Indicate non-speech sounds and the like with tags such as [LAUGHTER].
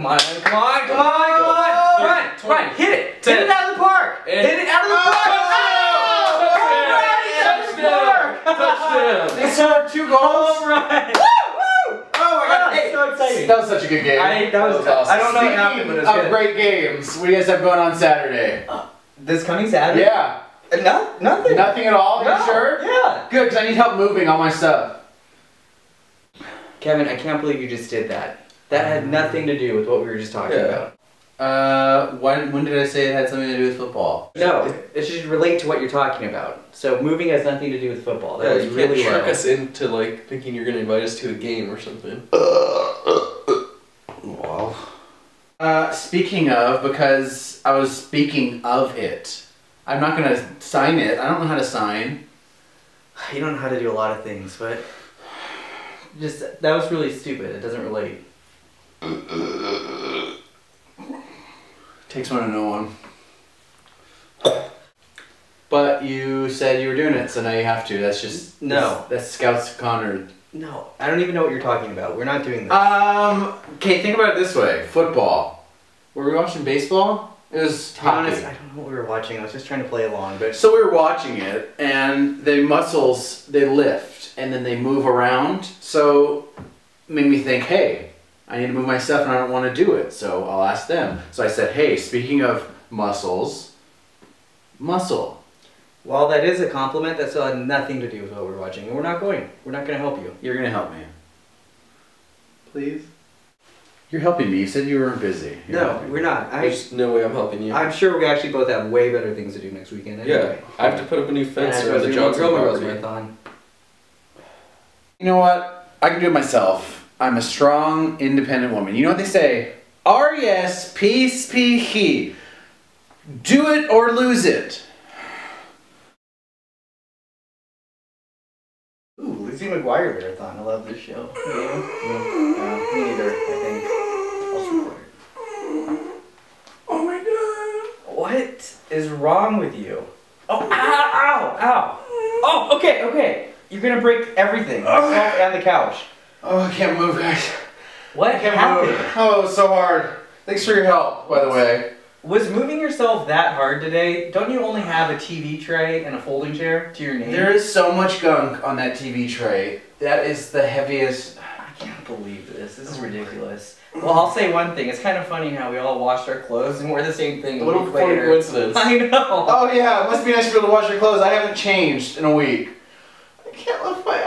Come on, come on, come on, come on! On, come hit it! Hit it out of the park! Hit it out of the park! Oh! Touchdown! They scored two goals. Home run! Oh my god. Hey, so exciting! That was such a good game. I, that was, That was awesome. I don't know what happened, but it was Speaking of good. great games, what do you guys have going on Saturday? This coming Saturday? Yeah. Uh, No, nothing. Nothing at all? No. You sure? Yeah. Good, because I need help moving all my stuff. Kevin, I can't believe you just did that. That had nothing to do with what we were just talking Yeah. about. Uh, when, when did I say it had something to do with football? No, it should relate to what you're talking about. So moving has nothing to do with football. That Yeah, was you can't really trick low. us into like thinking you're gonna invite us to a game or something. Well. Uh, speaking of, because I was speaking of it, I'm not gonna sign it. I don't know how to sign. You don't know how to do a lot of things, but [SIGHS] just that was really stupid. It doesn't relate. Takes one to know one. But you said you were doing it, so now you have to. That's just No. That's, that's Scouts Connor. No, I don't even know what you're talking about. We're not doing this. Um. Okay, think about it this way: football. Were we watching baseball? It was. I don't know what we were watching. I was just trying to play along, but So we were watching it, and the muscles they lift and then they move around. So made me think, hey, I need to move my stuff, and I don't want to do it. So I'll ask them. So I said, hey, speaking of muscles, muscle. while that is a compliment, that still had nothing to do with what we're watching, and we're not going. We're not going to help you. You're gonna help me, please. You're helping me. You said you weren't busy. You're No, we're not. I, There's no way I'm helping you. I'm sure we actually both have way better things to do next weekend. yeah, I have to put up a new fence as around the as Johnson property. Marathon. You know what? I can do it myself. I'm a strong, independent woman. You know what they say? R E S P S P He. Do it or lose it. Ooh, Lizzie McGuire Marathon. I love this show. You? No, uh, me neither, I think. I'll support it. Oh my god. What is wrong with you? Oh, ow, ow, ow. Oh, okay, okay. You're gonna break everything. Yourself and the couch. Oh, I can't move, guys. What I can't happened? move. Oh, it was so hard. Thanks for your help, by the way. Was moving yourself that hard today? Don't you only have a TV tray and a folding chair to your name? There is so much gunk on that TV tray. That is the heaviest. I can't believe this. This is oh ridiculous. Well, I'll say one thing. It's kind of funny how we all washed our clothes and wear the same thing a What a week funny later. coincidence. [LAUGHS] I know. Oh yeah, it must be nice to be able to wash your clothes. I haven't changed in a week. I can't lift my